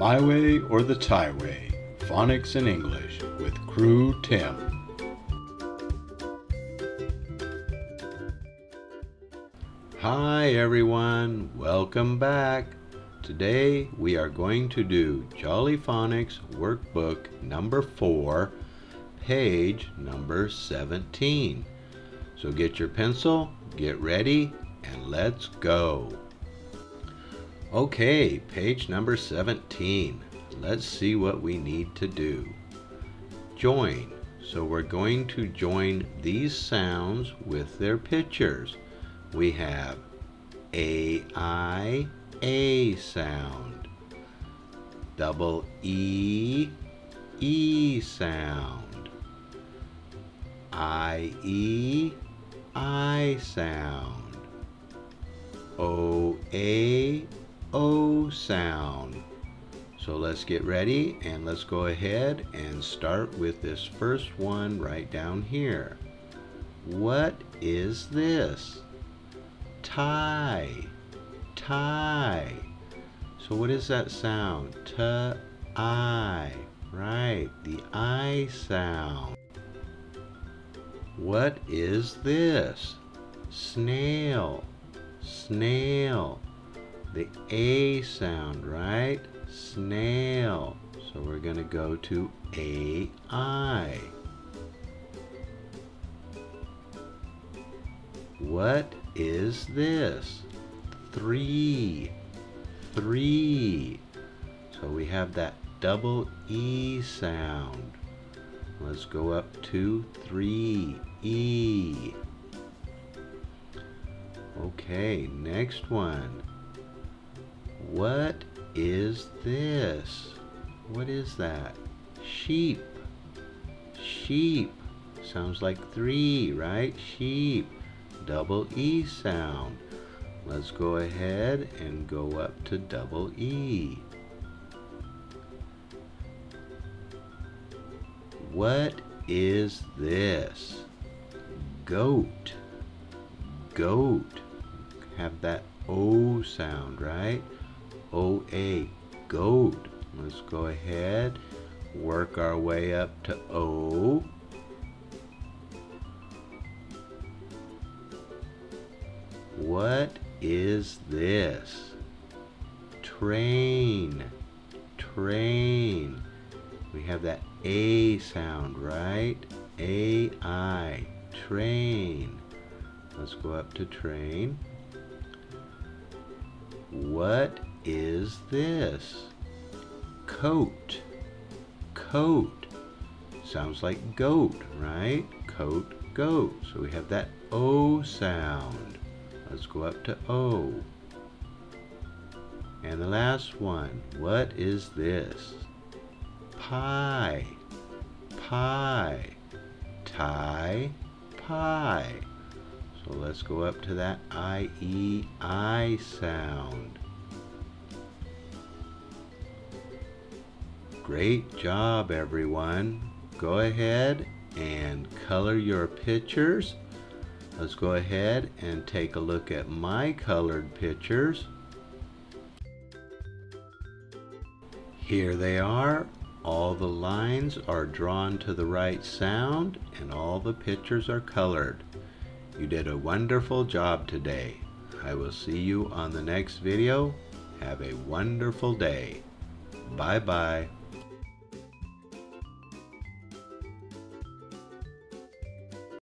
My Way or the Tighway Phonics in English with Kruu Tim. Hi everyone, welcome back. Today we are going to do Jolly Phonics Workbook number 4, page number 17. So get your pencil, get ready, and let's go. Okay, page number 17. Let's see what we need to do. Join. So we're going to join these sounds with their pictures. We have A, I, A sound. Double E, E sound. I, E, I sound. O, A, O sound. So let's get ready and let's go ahead and start with this first one right down here. What is this? Tie. Tie. So what is that sound? T-I. Right, the I sound. What is this? Snail. Snail the A sound, right? Snail. So we're going to go to AI. What is this? Three. Three. So we have that double E sound. Let's go up to three. E. Okay, next one. What is this? What is that? Sheep. Sheep. Sounds like three, right? Sheep. Double E sound. Let's go ahead and go up to double E. What is this? Goat. Goat. Have that O sound, right? O-A, goat. Let's go ahead, work our way up to O. What is this? Train, train. We have that A sound, right? A-I, train. Let's go up to train. What is this? Coat. Coat. Sounds like goat, right? Coat, goat. So we have that O sound. Let's go up to O. And the last one, what is this? Pie. Pie. Tie, pie. So let's go up to that I-E-I sound. Great job, everyone. Go ahead and color your pictures. Let's go ahead and take a look at my colored pictures. Here they are. All the lines are drawn to the right sound and all the pictures are colored. You did a wonderful job today. I will see you on the next video. Have a wonderful day. Bye-bye.